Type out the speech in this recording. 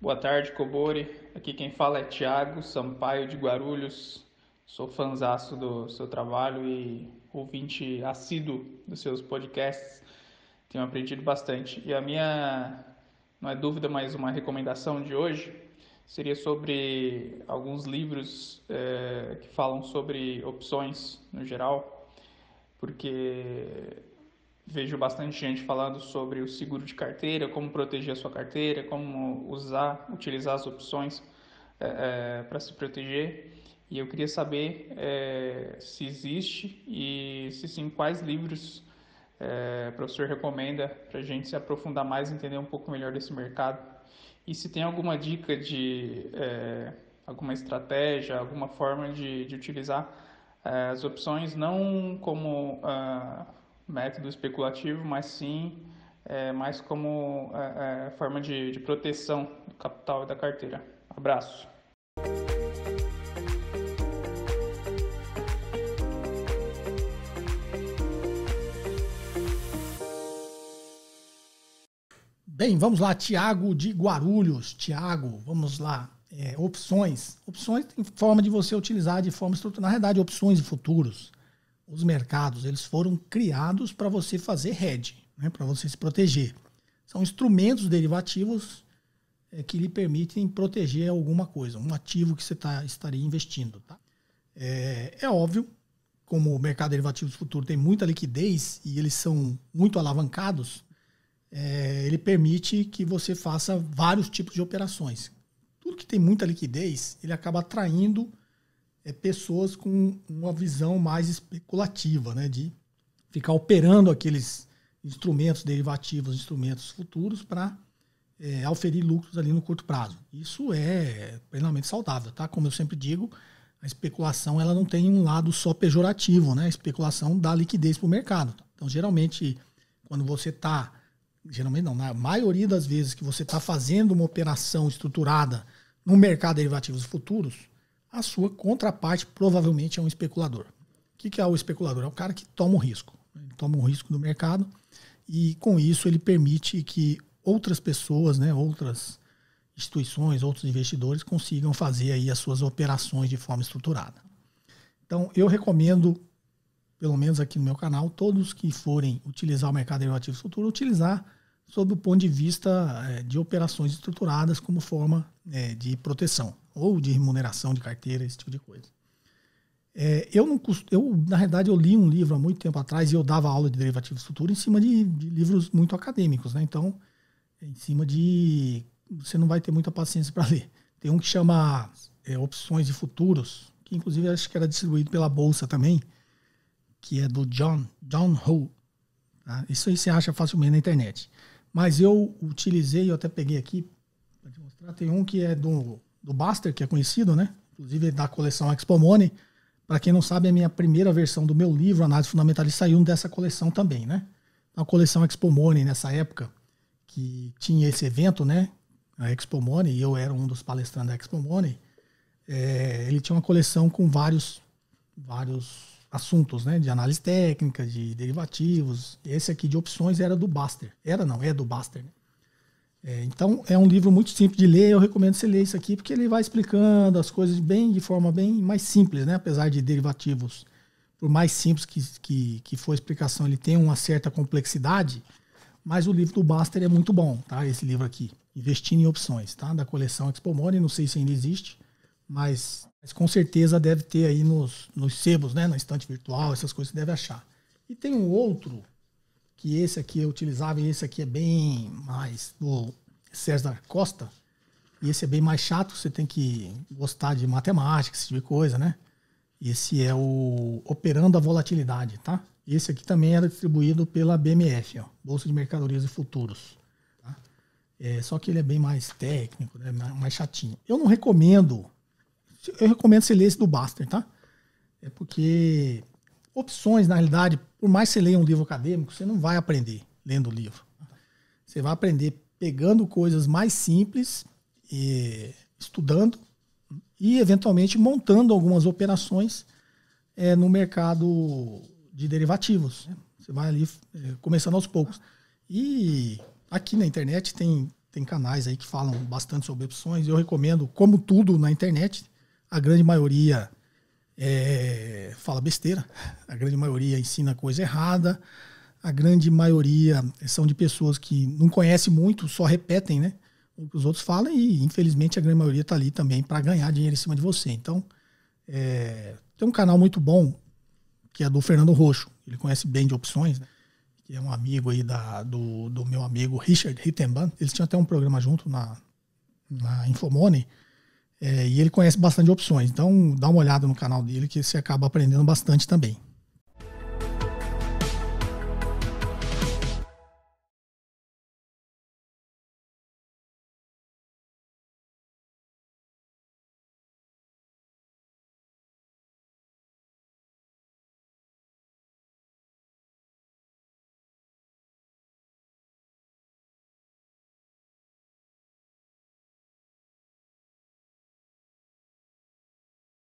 Boa tarde, Cobori. Aqui quem fala é Thiago Sampaio de Guarulhos. Sou fãzaço do seu trabalho e ouvinte assíduo dos seus podcasts. Tenho aprendido bastante. E a minha, não é dúvida, mas uma recomendação de hoje seria sobre alguns livros é, que falam sobre opções no geral, porque vejo bastante gente falando sobre o seguro de carteira, como proteger a sua carteira, como usar, utilizar as opções é, é, para se proteger. E eu queria saber é, se existe e, se sim, quais livros o professor recomenda para a gente se aprofundar mais, entender um pouco melhor desse mercado. E se tem alguma dica de alguma estratégia, alguma forma de, de utilizar as opções, não como uh, método especulativo, mas sim é, mais como é, é, forma de, de proteção do capital e da carteira. Abraço. Bem, vamos lá, Tiago de Guarulhos. Tiago, vamos lá. É, opções. Opções tem forma de você utilizar de forma estruturada. Na realidade, opções e futuros os mercados eles foram criados para você fazer hedge, né, para você se proteger. São instrumentos derivativos é, que lhe permitem proteger alguma coisa, um ativo que você tá, estaria investindo. Tá? É, é óbvio, como o mercado de derivativos futuro tem muita liquidez e eles são muito alavancados, é, ele permite que você faça vários tipos de operações. Tudo que tem muita liquidez, ele acaba atraindo é, pessoas com uma visão mais especulativa, né, de ficar operando aqueles instrumentos derivativos, instrumentos futuros para é, auferir lucros ali no curto prazo. Isso é plenamente saudável, tá? Como eu sempre digo, a especulação ela não tem um lado só pejorativo, né? A especulação dá liquidez para o mercado. Então, geralmente, quando você está, geralmente não, na maioria das vezes que você está fazendo uma operação estruturada no mercado de derivativos futuros, a sua contraparte provavelmente é um especulador. O que, é o especulador? É o cara que toma um risco. Ele toma um risco no mercado e com isso ele permite que outras pessoas, né, outras instituições, outros investidores consigam fazer aí as suas operações de forma estruturada. Então eu recomendo, pelo menos aqui no meu canal, todos que forem utilizar o mercado de futuro, utilizar sob o ponto de vista é, de operações estruturadas como forma é, de proteção ou de remuneração de carteira, esse tipo de coisa. É, eu não eu na realidade eu li um livro há muito tempo atrás e eu dava aula de derivativos futuros em cima de, de livros muito acadêmicos, né? Então, em cima de você não vai ter muita paciência para ler. Tem um que chama é, Opções de Futuros, que inclusive acho que era distribuído pela bolsa também, que é do John John Ho. Tá? Isso aí você acha facilmente na internet. Mas eu utilizei, eu até peguei aqui para te mostrar. Tem um que é do do Buster, que é conhecido, né? Inclusive da coleção Expo Money. Para quem não sabe, a minha primeira versão do meu livro, Análise Fundamentalista, saiu dessa coleção também, né? A coleção Expo Money, nessa época, que tinha esse evento, né? A Expo Money, e eu era um dos palestrantes da Expo Money. É, ele tinha uma coleção com vários, vários assuntos, né? De análise técnica, de derivativos. Esse aqui de opções era do Buster. Era não, é do Buster. Né? É, então é um livro muito simples de ler, eu recomendo você ler isso aqui, porque ele vai explicando as coisas bem de forma bem mais simples, né? apesar de derivativos, por mais simples que, que, que for a explicação, ele tem uma certa complexidade, mas o livro do Baster é muito bom, tá? Esse livro aqui, Investindo em Opções, tá? Da coleção Expo Money, não sei se ainda existe, mas, mas com certeza deve ter aí nos, nos sebos, né? Na estante virtual, essas coisas você deve achar. E tem um outro que esse aqui eu utilizava e esse aqui é bem mais do César Costa. E esse é bem mais chato, você tem que gostar de matemática, esse tipo de coisa, né? Esse é o Operando a Volatilidade, tá? Esse aqui também era distribuído pela BMF, ó, Bolsa de Mercadorias e Futuros. Tá? É, só que ele é bem mais técnico, né? mais chatinho. Eu não recomendo, eu recomendo você ler esse do Baster, tá? É porque opções, na realidade, por mais que você leia um livro acadêmico, você não vai aprender lendo o livro. Você vai aprender pegando coisas mais simples, e estudando e, eventualmente, montando algumas operações é, no mercado de derivativos. Você vai ali é, começando aos poucos. E aqui na internet tem tem canais aí que falam bastante sobre opções. Eu recomendo, como tudo na internet, a grande maioria é, fala besteira, a grande maioria ensina coisa errada, a grande maioria são de pessoas que não conhecem muito, só repetem, né? O que os outros falam e, infelizmente, a grande maioria está ali também para ganhar dinheiro em cima de você. Então, é, tem um canal muito bom que é do Fernando Roxo. Ele conhece bem de opções, né? que é um amigo aí da, do, do meu amigo Richard Rittenban. Eles tinham até um programa junto na, na. É, e ele conhece bastante opções. Então, dá uma olhada no canal dele que você acaba aprendendo bastante também.